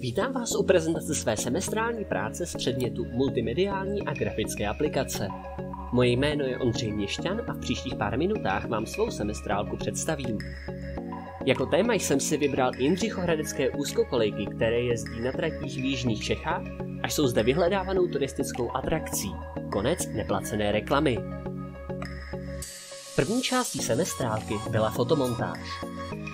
Vítám vás u prezentace své semestrální práce z předmětu multimediální a grafické aplikace. Moje jméno je Ondřej Měšťan a v příštích pár minutách vám svou semestrálku představím. Jako téma jsem si vybral Jindřichohradecké úzkokolejky, které jezdí na tratích v Jižních Čechách a jsou zde vyhledávanou turistickou atrakcí. Konec neplacené reklamy. První částí semestrálky byla fotomontáž.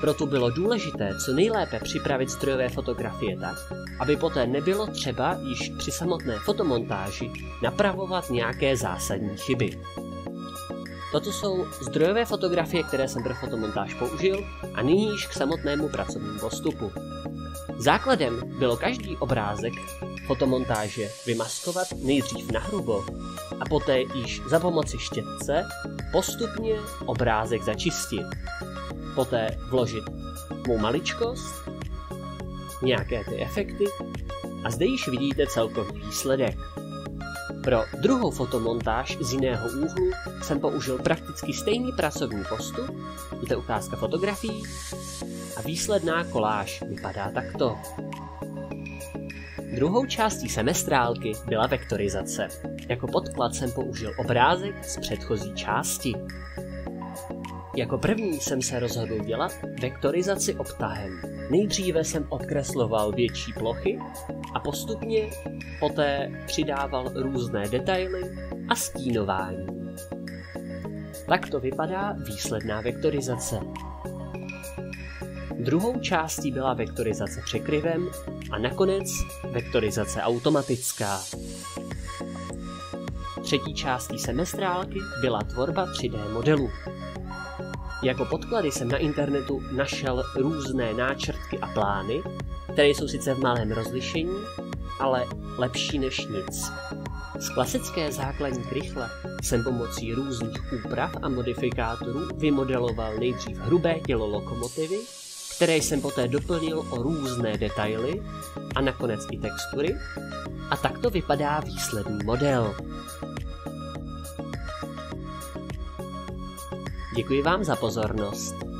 Proto bylo důležité co nejlépe připravit strojové fotografie tak, aby poté nebylo třeba již při samotné fotomontáži napravovat nějaké zásadní chyby. Toto jsou zdrojové fotografie, které jsem pro fotomontáž použil a nyní již k samotnému pracovnímu postupu. Základem bylo každý obrázek fotomontáže vymaskovat nejdřív nahrubo a poté již za pomoci štětce postupně obrázek začistit. Poté vložit mou maličkost, nějaké ty efekty a zde již vidíte celkový výsledek. Pro druhou fotomontáž z jiného úhlu jsem použil prakticky stejný pracovní postup, zde ukázka fotografií a výsledná koláž vypadá takto. Druhou částí semestrálky byla vektorizace. Jako podklad jsem použil obrázek z předchozí části. Jako první jsem se rozhodl dělat vektorizaci obtahem. Nejdříve jsem odkresloval větší plochy a postupně poté přidával různé detaily a stínování. Takto vypadá výsledná vektorizace. Druhou částí byla vektorizace překryvem a nakonec vektorizace automatická. Třetí částí semestrálky byla tvorba 3D modelu. Jako podklady jsem na internetu našel různé náčrtky a plány, které jsou sice v malém rozlišení, ale lepší než nic. Z klasické základní krychle jsem pomocí různých úprav a modifikátorů vymodeloval nejdřív hrubé tělo lokomotivy, které jsem poté doplnil o různé detaily a nakonec i textury a takto vypadá výsledný model. Děkuji vám za pozornost.